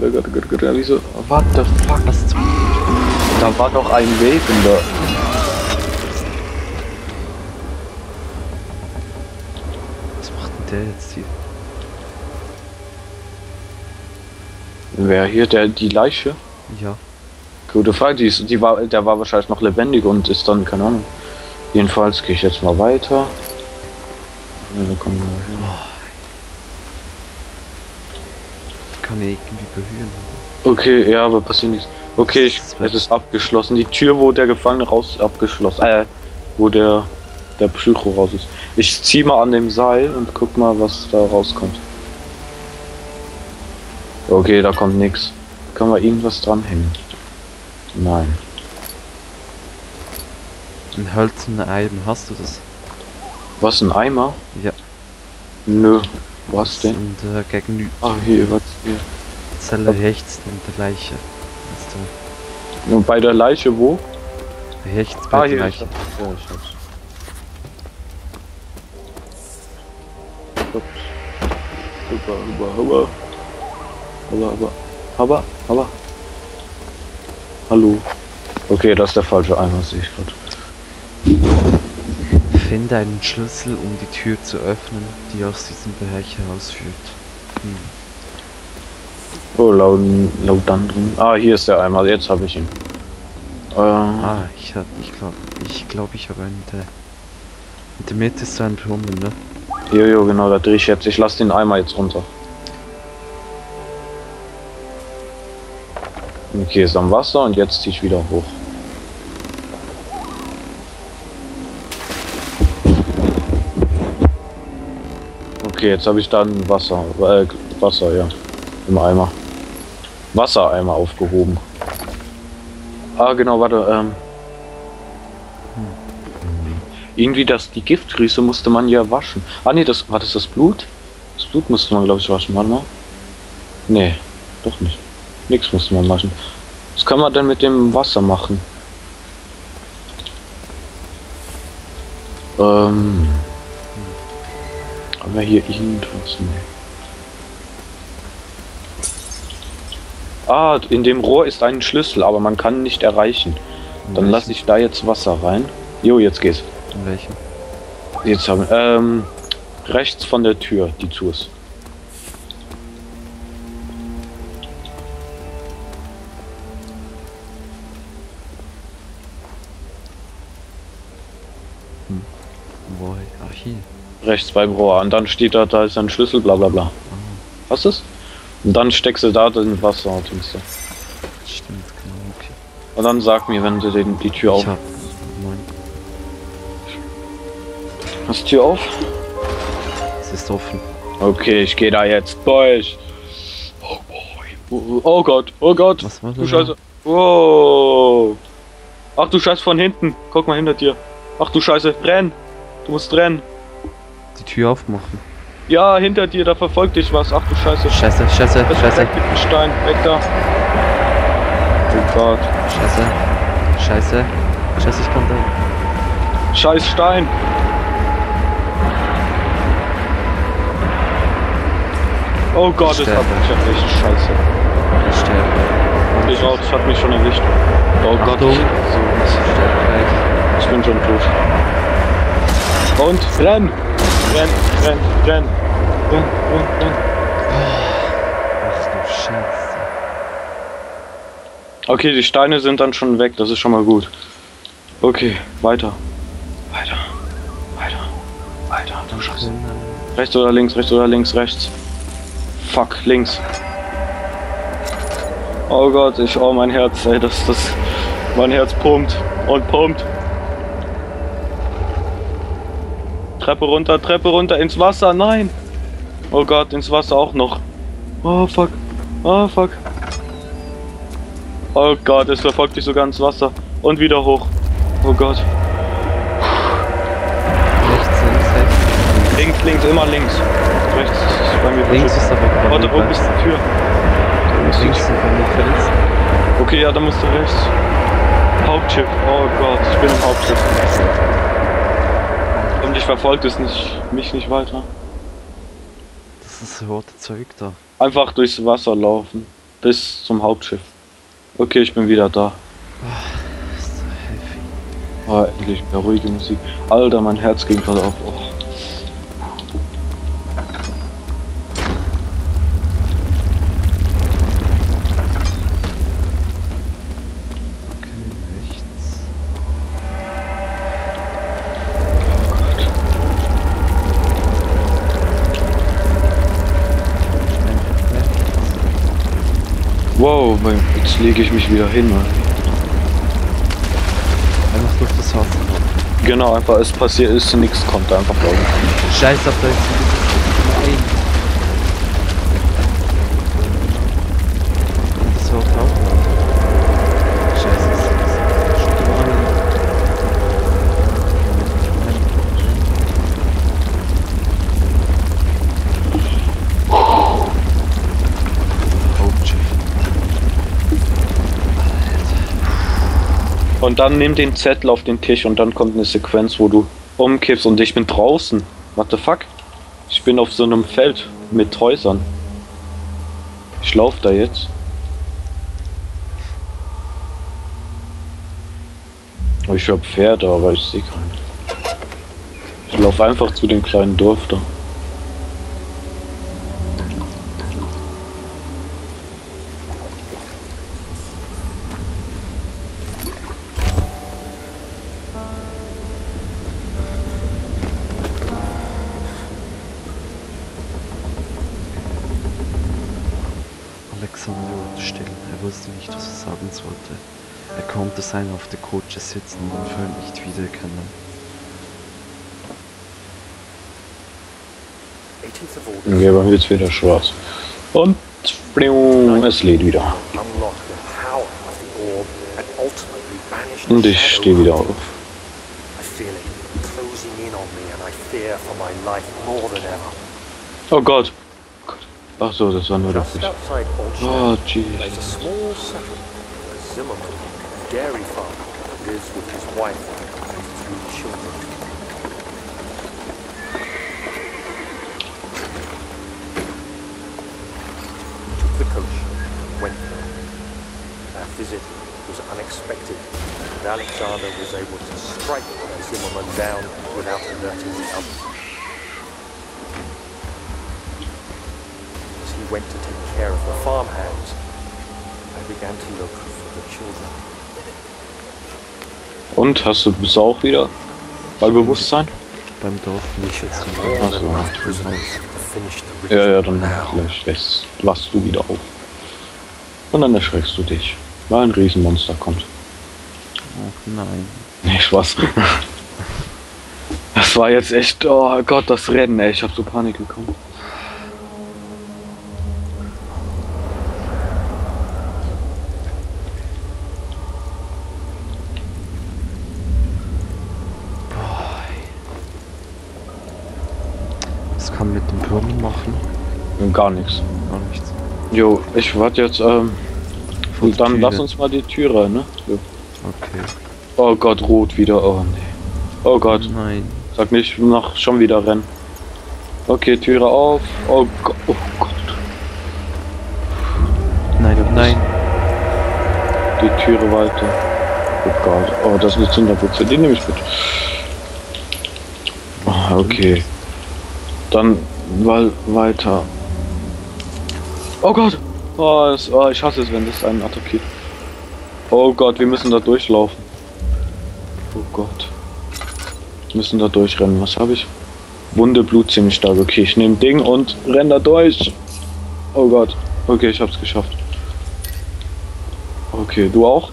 Gott, oh Gott, oh Gott, oh Gott, wieso? What the fuck? Was zum... Da war doch ein Weg in der. Was macht denn der jetzt hier? Wer hier, der, die Leiche? Ja. Gute Frage, die, ist, die war, der war wahrscheinlich noch lebendig und ist dann, keine Ahnung. Jedenfalls gehe ich jetzt mal weiter. Ja, da kommen wir hin. Ich kann ihn irgendwie berühren. Okay, ja, aber passiert nichts. Okay, ich, es ist abgeschlossen. Die Tür, wo der Gefangene raus ist, abgeschlossen. Äh, wo der der Psycho raus ist. Ich zieh mal an dem Seil und guck mal, was da rauskommt. Okay, da kommt nichts. Können wir irgendwas dranhängen? Nein. Ein hölzerner Eimer, hast du das? Was, ein Eimer? Ja. Nö. Was denn? Und äh, gegenüber Ah, hier, was hier? Zelle rechts neben der Leiche. Ist der Und bei der Leiche wo? rechts Ah, bei der hier. Ich Leiche. hab's. Ja, ich hab's. Ups. Super, super. Aber, aber, aber, aber. Hallo. Okay, das ist der falsche Eimer, sehe ich gerade. Finde einen Schlüssel, um die Tür zu öffnen, die aus diesem Bereich herausführt. Hm. Oh, laut, laut dann drin. Ah, hier ist der Eimer, jetzt habe ich ihn. Äh, Ah, ich hab, ich glaube, ich glaube, ich habe einen der. In der Mitte ist so ein Brunnen, ne? Jojo, genau, da drehe ich jetzt. Ich lasse den Eimer jetzt runter. Okay, ist am Wasser und jetzt ziehe ich wieder hoch. Okay, jetzt habe ich dann Wasser, äh, Wasser, ja, im Eimer. Wassereimer aufgehoben. Ah, genau, warte, ähm. Irgendwie das, die Giftgrüße musste man ja waschen. Ah nee, das war das das Blut? Das Blut musste man glaube ich waschen, warte mal. Nee, doch nicht. Nix musste man waschen. Was kann man denn mit dem Wasser machen? Ähm. Aber hier irgendwas, nee. Ah, in dem Rohr ist ein Schlüssel, aber man kann nicht erreichen. Dann lasse ich da jetzt Wasser rein. Jo, jetzt geht's. In welchem? Jetzt haben ähm, rechts von der Tür, die zu ist. Wo? Ach, hier. Rechts beim Rohr. Und dann steht da, da ist ein Schlüssel, bla bla bla. Was ist? Und dann steckst du da den Wasser und du. Stimmt, genau, okay. Und dann sag mir, wenn du den, die Tür auf. Hast die Tür auf? Es ist offen. Okay, ich gehe da jetzt durch. Oh boy. Oh, oh Gott, oh Gott. Was war Du? Scheiße. Wow. Ach du Scheiße von hinten. Guck mal hinter dir. Ach du Scheiße, renn. Du musst rennen. Die Tür aufmachen. Ja, hinter dir, da verfolgt dich was. Ach du Scheiße. Scheiße, scheiße, Das scheiße, weg mit dem Stein. Weg da. Oh Gott. scheiße. Scheiße. Scheiße, ich komm da. Scheiß Stein. Oh Gott, es hat Sterbe. mich erwischt. Scheiße. Ich sterbe. Ich raus, es hat mich schon erwischt. Oh Gott. Achtung. So, Ich ich bin schon tot. Und renn! Renn, renn, renn. Renn, renn, renn. Ach du Scheiße. Okay, die Steine sind dann schon weg, das ist schon mal gut. Okay, weiter. Weiter. Weiter. Weiter. Du Scheiße. Rechts oder links, rechts oder links, rechts. Fuck, links. Oh Gott, ich, oh mein Herz, ey, das, das, mein Herz pumpt und pumpt. Treppe runter, Treppe runter, ins Wasser, nein. Oh Gott, ins Wasser auch noch. Oh fuck, oh fuck. Oh Gott, es verfolgt dich sogar ins Wasser. Und wieder hoch. Oh Gott. Rechts, links, rechts. Links, links, immer links. Rechts ist bei mir Links ist aber Warte, wo ist die Tür? Da muss Links sind bei mir Fels. Okay, ja, dann musst du rechts. Hauptschiff. Oh Gott, ich bin im Hauptschiff. Und ich verfolgt es nicht, mich nicht weiter. Das ist das rote Zeug da. Einfach durchs Wasser laufen. bis zum Hauptschiff. Okay, ich bin wieder da. Ist so heavy. Oh, endlich mehr ruhige Musik. Alter, mein Herz ging gerade auf. Oh. Jetzt lege ich mich wieder hin. Mann. Einfach durch das Haus. Genau, einfach es passiert ist, nichts kommt einfach glaube ich. Scheiß auf da ist Nein. Und dann nimm den Zettel auf den Tisch und dann kommt eine Sequenz, wo du umkippst und ich bin draußen. What the fuck? Ich bin auf so einem Feld mit Häusern. Ich lauf da jetzt. Oh, Ich hab Pferde, aber ich sehe keinen. Ich lauf einfach zu dem kleinen Dorf da. Wusste nicht, was er sagen sollte. Er konnte sein auf der Kutsche sitzen und Föhn nicht wiedererkennen. 18th of Und August hier bei mir jetzt wieder schwarz. Und es lädt wieder. Und ich stehe wieder auf. Oh Gott. Ach so, das war nur der Fisch. Oh, a jeez. small settlement. A Zimmerman, dairy farmer, lives with his wife and three children. Took the coach went there. Our visit was unexpected, and Alexander was able to strike the Zimmerman down without alerting the others. Went to take care of the farmhands, I began to look for the children. Und hast du bist du auch wieder bei Bewusstsein? Beim Dorf nicht jetzt have zum more Ach than so. enough prisoners to finish the Ja, ja, dann lässt, wachst du wieder auf. Und dann erschreckst du dich, weil ein Riesenmonster kommt. Ach nein. Nee, Spaß. Das war jetzt echt, oh Gott, das Rennen, ey. Ich hab so Panik bekommen. Gar nichts. Gar nichts. Jo, ich warte jetzt, ähm, der dann Türe. lass uns mal die Tür rein, ne? Jo. Okay. Oh Gott, rot wieder, oh nee. Oh Gott, Nein. sag nicht noch schon wieder rennen. Okay, Türe auf. Oh Gott, oh Gott. Nein, Ja, nein. Die Türe weiter. Oh Gott, oh, das ist eine Zünderputze, die nehme ich mit. Ah, okay. Dann weil weiter. Oh Gott! Oh, es, oh, ich hasse es, wenn das einen attackiert. Oh Gott, wir müssen da durchlaufen. Oh Gott. Wir müssen da durchrennen. Was habe ich? Wunde, Blut ziemlich stark. Okay, ich nehme Ding und renn da durch. Oh Gott. Okay, ich hab's geschafft. Okay, du auch?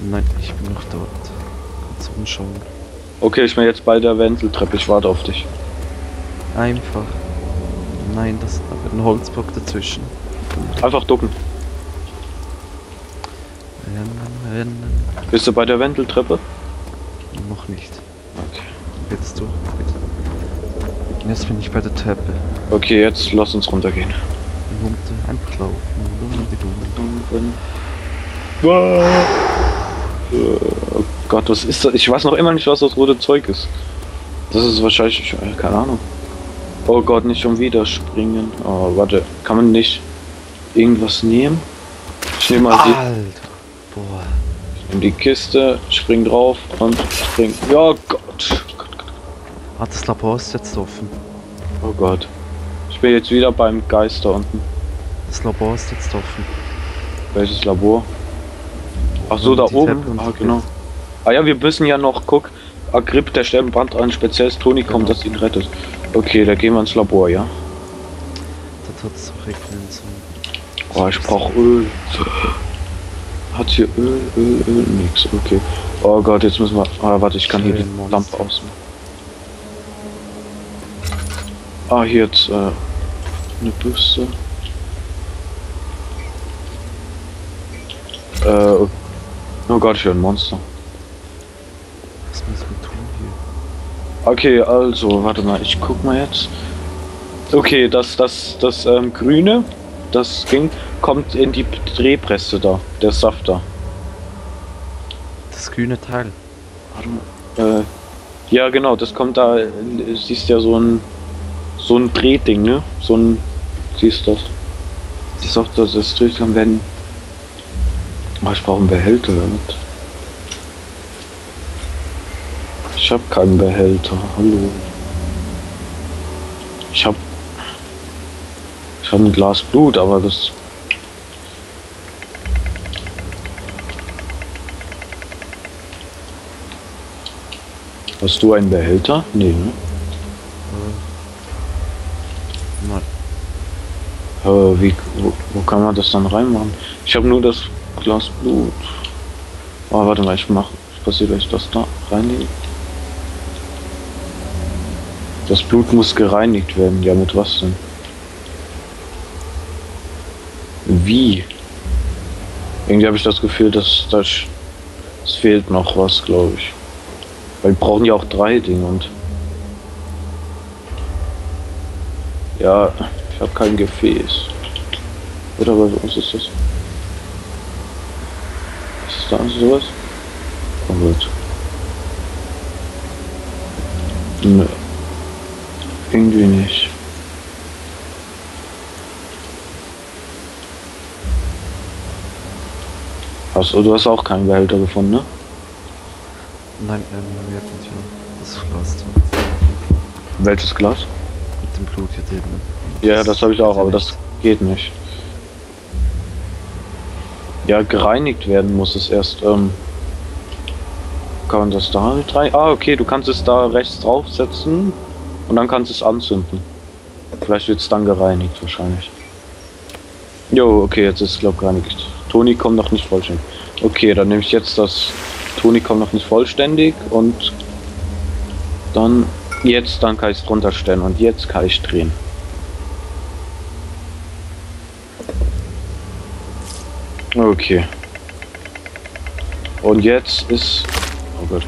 Nein, ich bin noch dort. Kurz umschauen. Okay, ich bin jetzt bei der Wendeltreppe. Ich warte auf dich. Einfach. Nein, das da wird ein Holzblock dazwischen. Einfach ducken. Rennen, rennen. Bist du bei der Wendeltreppe? Noch nicht. Okay. Jetzt du. Bitte. Jetzt bin ich bei der Treppe. Okay, jetzt lass uns runtergehen. Runter, einfach laufen. Oh Gott, was ist das? Ich weiß noch immer nicht, was das rote Zeug ist. Das ist wahrscheinlich, keine Ahnung. Oh Gott, nicht schon wieder springen. Oh, warte, kann man nicht. irgendwas nehmen. Ich nehme mal die, Alter. Boah. ich nehm die Kiste, spring drauf und spring. Ja Gott. Ah, das Labor ist jetzt offen. Oh Gott. Ich bin jetzt wieder beim Geist da unten. Das Labor ist jetzt offen. Welches Labor? Ach so, da oben. Ah, genau. Ah ja, wir müssen ja noch, guck, Agrip, der Sterbenbrand an spezielles Toni kommt, Genau. das ihn rettet. Okay, da gehen wir ins Labor, ja? Da tut es auch regnen so. Oh, ich brauch Öl. Hat hier Öl, Öl, Öl, nix, okay. Oh Gott, jetzt müssen wir. Ah, warte, ich kann hier die Schön, Monster. Lampe ausmachen. Ah, hier jetzt äh, eine Büste. Äh, oh Gott, ich höre ein Monster. Müssen wir tun hier? Okay, also, warte mal, ich guck mal jetzt. Okay, das, das, das ähm, Grüne, das Ding, kommt in die Drehpresse da, der Saft da. Das grüne Teil. Warte mal. Äh, ja, genau, das kommt da, siehst ja so ein, so ein Drehding, ne? So ein, siehst das? Das ist durch, dann werden. Oh, ich brauche einen Behälter damit. Ich habe keinen Behälter, hallo. Ich habe ich habe ein Glas Blut, aber das Hast du einen Behälter? Nee, ne? Nein. Äh, wie, wo, wo kann man das dann reinmachen? Ich habe nur das Glas Blut. Oh, warte mal, ich mach. Was passiert, wenn ich das da reinlege? Das Blut muss gereinigt werden. Ja, mit was denn? Wie? Irgendwie habe ich das Gefühl, dass das es fehlt noch was, glaube ich. Weil wir brauchen ja auch drei Dinge und ja, ich habe kein Gefäß. Oder uns ist das? Ist da sowas? Oh Gott. Nö. Irgendwie nicht. Hast du, du hast auch keinen Behälter gefunden, ne? Nein, ähm, wir hatten ja das Glas da. Welches Glas? Mit dem Blut hier drin. Ja, das habe ich auch, aber das geht nicht. Ja, gereinigt werden muss es erst. Ähm, kann man das da mit rein? Ah, okay, du kannst es da rechts draufsetzen und dann kannst du es anzünden. Vielleicht wird es dann gereinigt, wahrscheinlich. Jo, okay, jetzt ist es glaube gereinigt. Toni kommt noch nicht vollständig. Okay, dann nehme ich jetzt das. Toni kommt noch nicht vollständig und dann jetzt, dann kann ich es drunter stellen und jetzt kann ich drehen. Okay. Und jetzt ist. Oh Gott.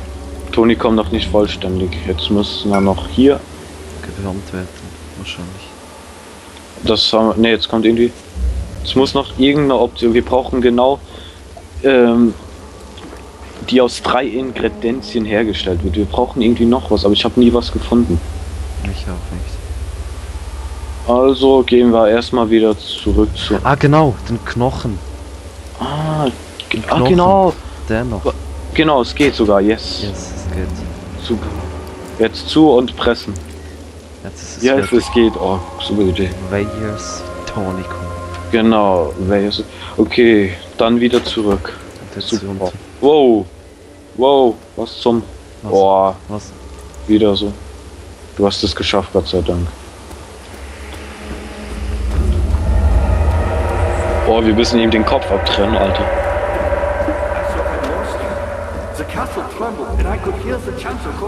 Toni kommt noch nicht vollständig. Jetzt müssen wir noch hier. Gewärmt werden, wahrscheinlich. Das haben wir. Ne, jetzt kommt irgendwie. Es muss noch irgendeine Option. Wir brauchen genau. Ähm, die aus drei Ingredienzien hergestellt wird. Wir brauchen irgendwie noch was, aber ich habe nie was gefunden. Ich auch nicht. Also gehen wir erstmal wieder zurück zu. Ah, genau, den Knochen. Ah, ge ah Knochen. genau. Der noch. Genau, es geht sogar. Yes. Yes, es geht. Super. Jetzt zu und pressen. Jetzt ist es Ja, fertig. es geht. Oh, super Idee. Weyers Tonicum. Genau. welches- Okay, dann wieder zurück. Super. Wow. Wow. Was zum. Was? Boah, Was? wieder so. Du hast es geschafft, Gott sei Dank. Boah, wir müssen ihm den Kopf abtrennen, Alter.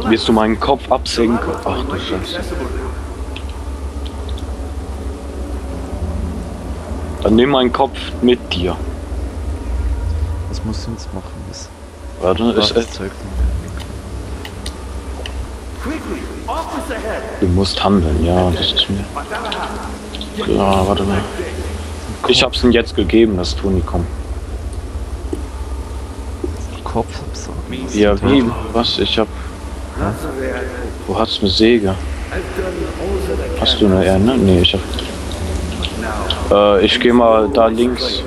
Wirst du meinen Kopf absenken? Ach du Scheiße. Dann nimm meinen Kopf mit dir. Was musst du jetzt machen? Das Warte, ist, das äh, Zeug du musst handeln, ja, das ist mir. Klar, warte mal. Ich hab's ihm jetzt gegeben, das Tonikum. Kopf absagen. Ja, wie? Was? Ich hab. Wo hast du eine Säge? Hast du eine eher, ne? Nee, ich hab. Äh, ich gehe mal da links,